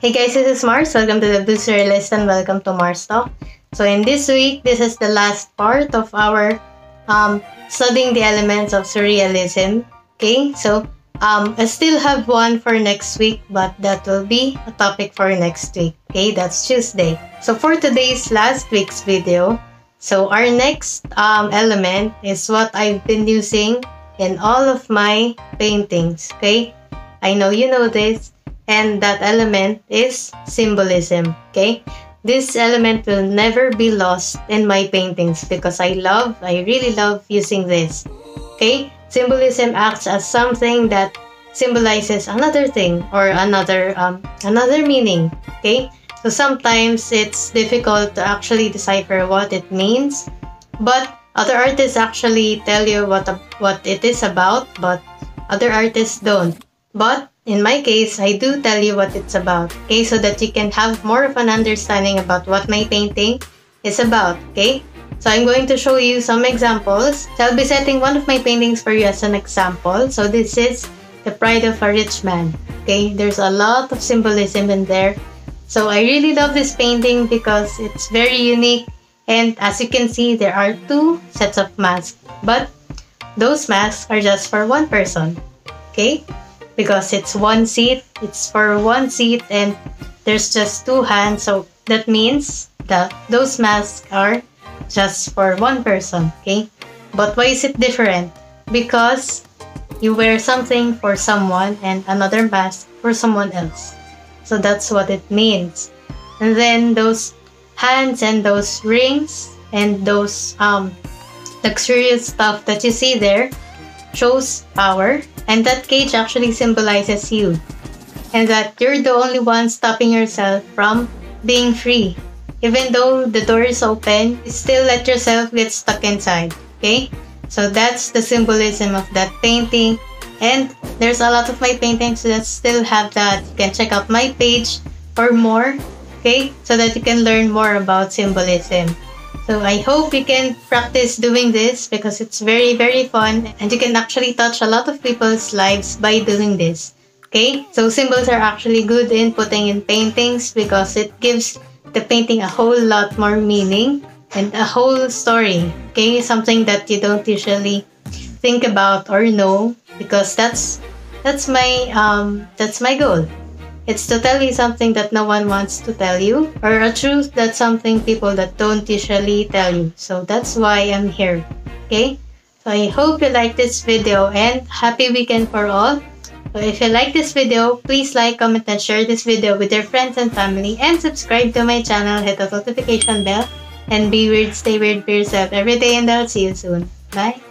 Hey guys, this is Mars. Welcome to the Blue Surrealist and welcome to Mars Talk. So in this week, this is the last part of our um, studying the elements of surrealism. Okay, so um, I still have one for next week, but that will be a topic for next week. Okay, that's Tuesday. So for today's last week's video, so our next um, element is what I've been using in all of my paintings. Okay, I know you know this and that element is symbolism. Okay, this element will never be lost in my paintings because I love, I really love using this. Okay, symbolism acts as something that symbolizes another thing or another um, another meaning. Okay, so sometimes it's difficult to actually decipher what it means, but other artists actually tell you what what it is about, but other artists don't. But in my case, I do tell you what it's about, okay? So that you can have more of an understanding about what my painting is about, okay? So I'm going to show you some examples. So I'll be setting one of my paintings for you as an example. So this is The Pride of a Rich Man, okay? There's a lot of symbolism in there. So I really love this painting because it's very unique and as you can see, there are two sets of masks, but those masks are just for one person, okay? Because it's one seat, it's for one seat and there's just two hands. So that means that those masks are just for one person, okay? But why is it different? Because you wear something for someone and another mask for someone else. So that's what it means. And then those hands and those rings and those um, luxurious stuff that you see there shows power and that cage actually symbolizes you. And that you're the only one stopping yourself from being free. Even though the door is open, still let yourself get stuck inside. Okay? So that's the symbolism of that painting. And there's a lot of my paintings that still have that. You can check out my page for more. Okay? So that you can learn more about symbolism. So I hope you can practice doing this because it's very, very fun and you can actually touch a lot of people's lives by doing this. Okay, so symbols are actually good in putting in paintings because it gives the painting a whole lot more meaning and a whole story. Okay, something that you don't usually think about or know because that's that's my um that's my goal it's to tell you something that no one wants to tell you, or a truth that's something people that don't usually tell you. So that's why I'm here. Okay? So I hope you like this video and happy weekend for all. So if you like this video, please like, comment, and share this video with your friends and family and subscribe to my channel, hit the notification bell, and be weird, stay weird, be yourself every day and I'll see you soon. Bye!